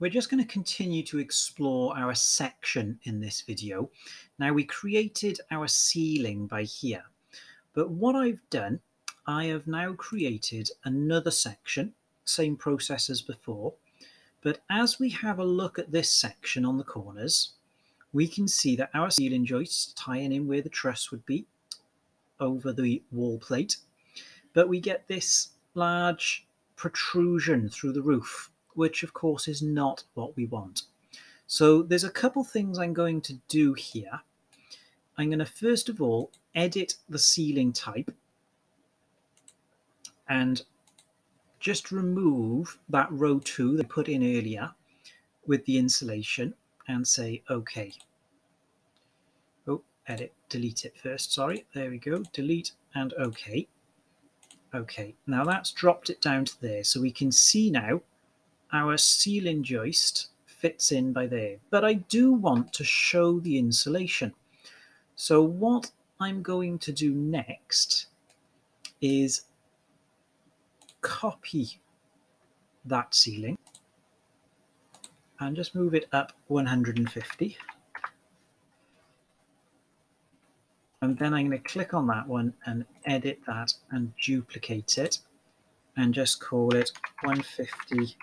We're just going to continue to explore our section in this video. Now we created our ceiling by here, but what I've done, I have now created another section, same process as before, but as we have a look at this section on the corners, we can see that our ceiling joists tying in where the truss would be over the wall plate, but we get this large protrusion through the roof which of course is not what we want. So there's a couple things I'm going to do here. I'm going to first of all edit the ceiling type and just remove that row 2 that I put in earlier with the insulation and say OK. Oh, edit, delete it first, sorry. There we go, delete and OK. OK, now that's dropped it down to there. So we can see now our ceiling joist fits in by there, but I do want to show the insulation. So what I'm going to do next is copy that ceiling and just move it up 150. And then I'm going to click on that one and edit that and duplicate it and just call it 150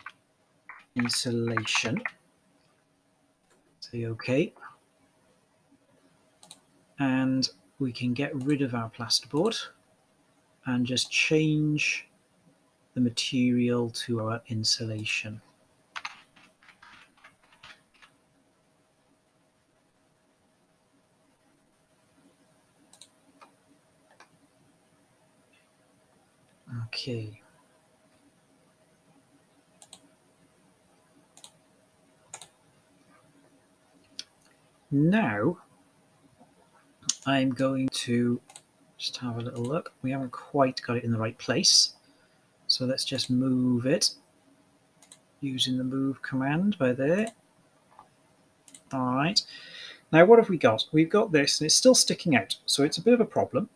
insulation. Say OK. And we can get rid of our plasterboard and just change the material to our insulation. Okay. Now I'm going to just have a little look. We haven't quite got it in the right place. So let's just move it using the move command by there. All right. Now what have we got? We've got this and it's still sticking out. So it's a bit of a problem.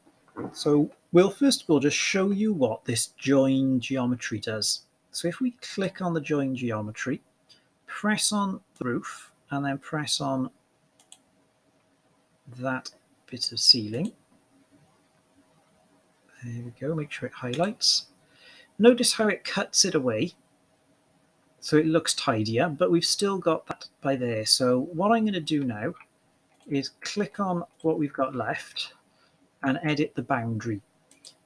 So we'll first of all just show you what this join geometry does. So if we click on the join geometry, press on the roof and then press on that bit of ceiling. There we go, make sure it highlights. Notice how it cuts it away so it looks tidier, but we've still got that by there. So what I'm going to do now is click on what we've got left and edit the boundary.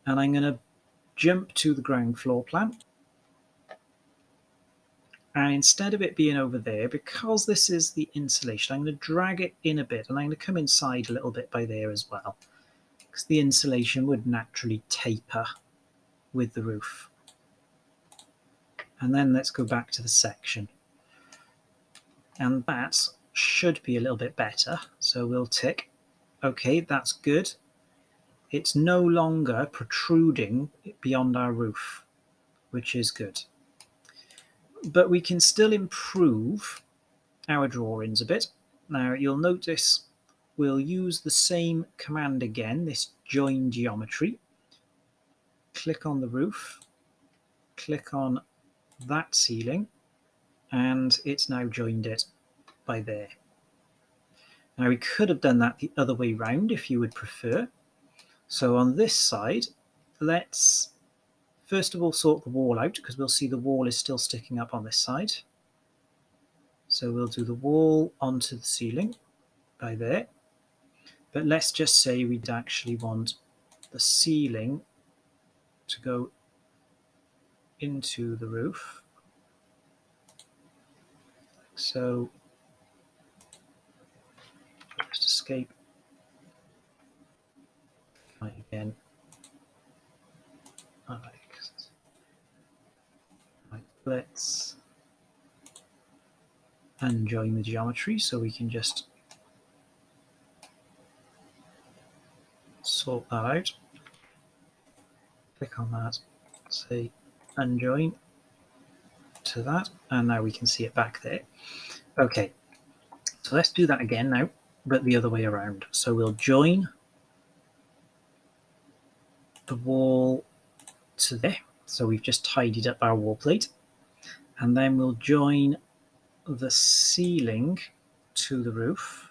And I'm going to jump to the ground floor plan and instead of it being over there, because this is the insulation, I'm going to drag it in a bit and I'm going to come inside a little bit by there as well. Because the insulation would naturally taper with the roof. And then let's go back to the section. And that should be a little bit better. So we'll tick. Okay, that's good. It's no longer protruding beyond our roof, which is good but we can still improve our drawings a bit. Now you'll notice we'll use the same command again, this join geometry. Click on the roof, click on that ceiling, and it's now joined it by there. Now we could have done that the other way round if you would prefer. So on this side, let's First of all, sort the wall out because we'll see the wall is still sticking up on this side. So we'll do the wall onto the ceiling by there. But let's just say we'd actually want the ceiling to go into the roof. So just escape right again. Let's unjoin the geometry so we can just sort that out. Click on that, say unjoin to that, and now we can see it back there. Okay, so let's do that again now, but the other way around. So we'll join the wall to there. So we've just tidied up our wall plate and then we'll join the ceiling to the roof.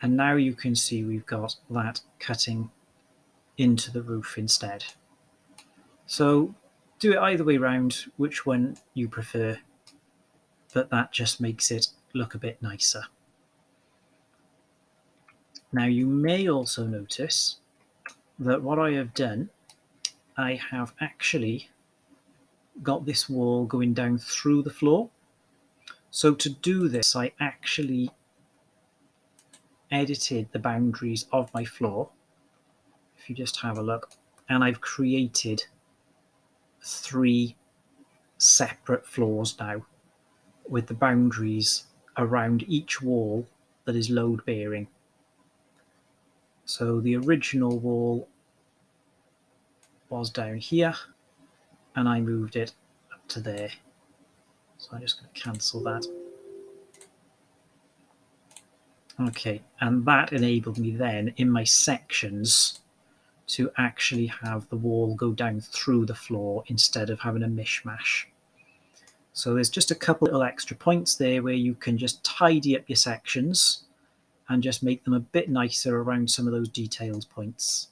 And now you can see we've got that cutting into the roof instead. So do it either way round, which one you prefer, but that just makes it look a bit nicer. Now you may also notice that what I have done, I have actually got this wall going down through the floor. So to do this, I actually edited the boundaries of my floor. If you just have a look, and I've created three separate floors now with the boundaries around each wall that is load bearing. So the original wall was down here and I moved it up to there. So I'm just going to cancel that. Okay, and that enabled me then in my sections to actually have the wall go down through the floor instead of having a mishmash. So there's just a couple little extra points there where you can just tidy up your sections and just make them a bit nicer around some of those detailed points.